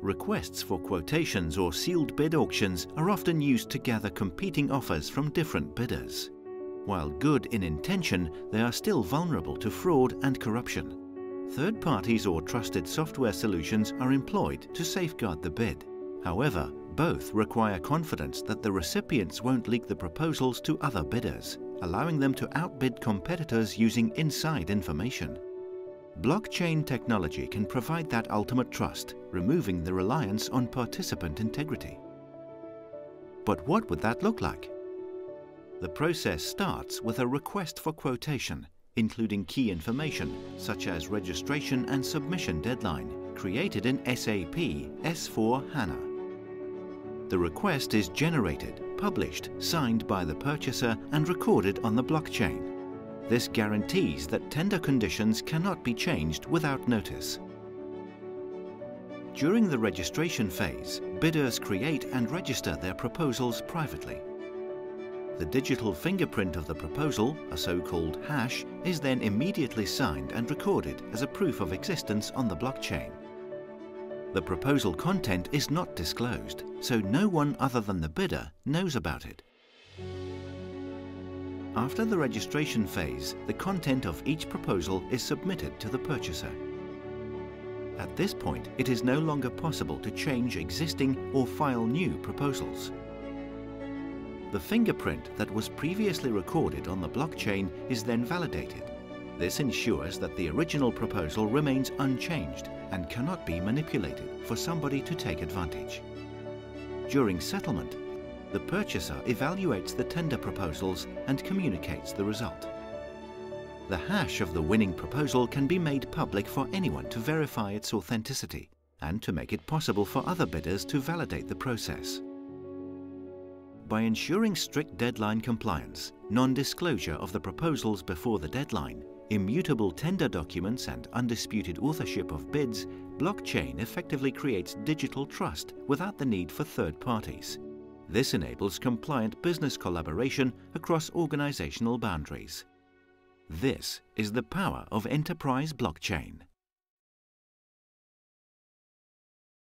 Requests for quotations or sealed bid auctions are often used to gather competing offers from different bidders. While good in intention, they are still vulnerable to fraud and corruption. Third parties or trusted software solutions are employed to safeguard the bid. However, both require confidence that the recipients won't leak the proposals to other bidders, allowing them to outbid competitors using inside information. Blockchain technology can provide that ultimate trust, removing the reliance on participant integrity. But what would that look like? The process starts with a request for quotation, including key information such as registration and submission deadline, created in SAP S4HANA. The request is generated, published, signed by the purchaser and recorded on the blockchain. This guarantees that tender conditions cannot be changed without notice. During the registration phase, bidders create and register their proposals privately. The digital fingerprint of the proposal, a so-called hash, is then immediately signed and recorded as a proof of existence on the blockchain. The proposal content is not disclosed, so no one other than the bidder knows about it. After the registration phase, the content of each proposal is submitted to the purchaser. At this point, it is no longer possible to change existing or file new proposals. The fingerprint that was previously recorded on the blockchain is then validated. This ensures that the original proposal remains unchanged and cannot be manipulated for somebody to take advantage. During settlement, the purchaser evaluates the tender proposals and communicates the result. The hash of the winning proposal can be made public for anyone to verify its authenticity and to make it possible for other bidders to validate the process. By ensuring strict deadline compliance, non-disclosure of the proposals before the deadline, immutable tender documents and undisputed authorship of bids, blockchain effectively creates digital trust without the need for third parties. This enables compliant business collaboration across organizational boundaries. This is the power of enterprise blockchain.